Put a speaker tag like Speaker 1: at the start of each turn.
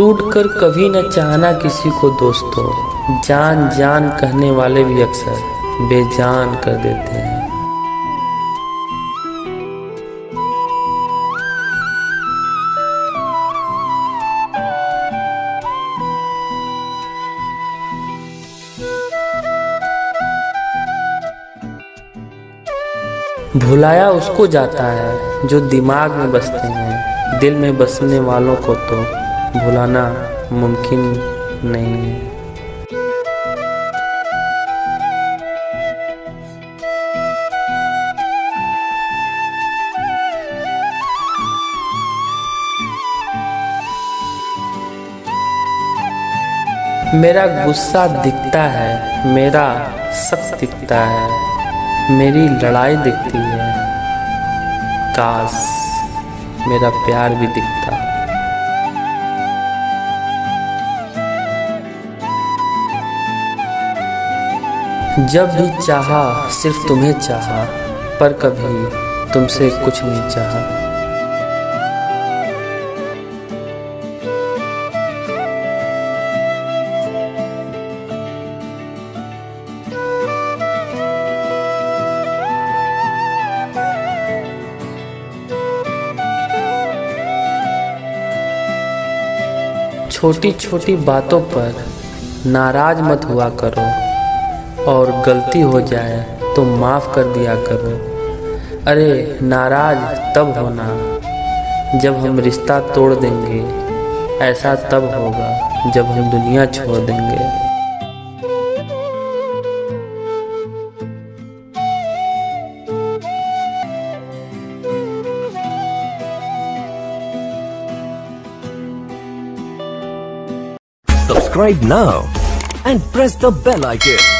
Speaker 1: टूट कर कभी न चाहना किसी को दोस्तों जान जान कहने वाले भी अक्सर बेजान कर देते हैं। भुलाया उसको जाता है, जो दिमाग में बसते हैं, दिल में बसने वालों को तो। भुलाना मुमकिन नहीं है। मेरा गुस्सा दिखता है, मेरा सख्त दिखता है, मेरी लड़ाई दिखती है। काश मेरा प्यार भी दिखता। जब भी चाहा, सिर्फ़ तुम्हें चाहा, पर कभी तुमसे कुछ नहीं चाहा। छोटी छोटी बातों पर नाराज़ मत हुआ करो। और गलती हो जाए तो माफ़ कर दिया करो। अरे, नाराज़ तब होना, जब हम रिश्ता तोड़ देंगे। ऐसा तब होगा जब हम दुनिया छोड़ देंगे।
Speaker 2: Subscribe now and press the bell icon.